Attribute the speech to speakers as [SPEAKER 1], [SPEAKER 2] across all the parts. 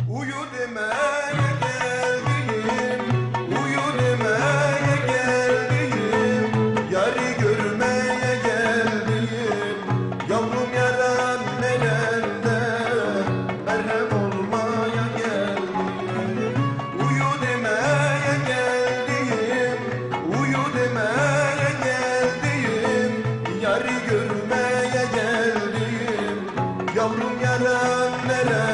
[SPEAKER 1] Uyu demeye geldim, uyu demeye geldim, yarı görmeye geldim. Yavrum yaran nerede, merhem olmaya geldim. Uyu demeye geldim, uyu demeye geldim, yarı görmeye geldim. Yavrum yaran nerede,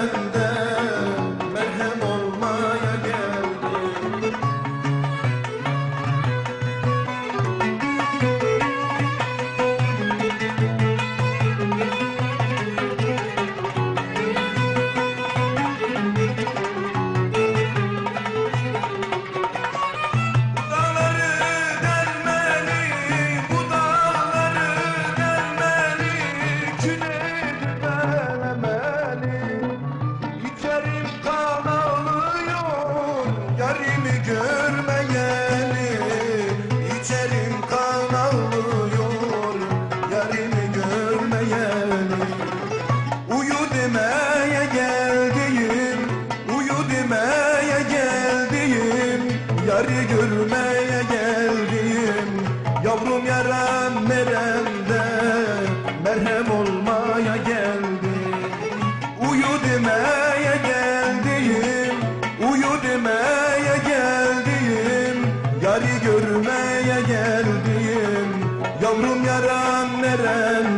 [SPEAKER 1] görmeyeli. İçerim kan ağlıyor, yarimi görmeyeli. Uyu demeye geldim, uyu demeye geldim, yarı görmeye geldim. Yavrum yaram neremde, merhem olmaya geldim. Uyu demeye Yavrum yaram neremde,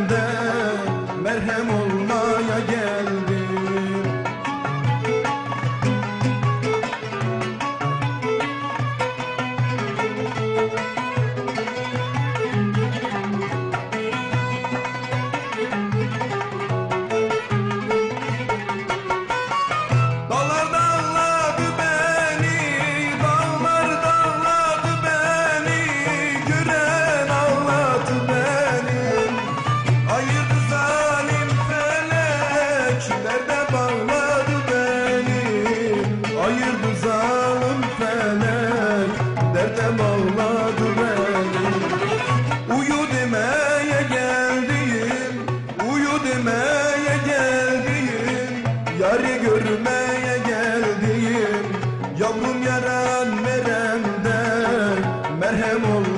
[SPEAKER 1] yarı görmeye geldim. Yavrum yaran neremde, merhem olmaya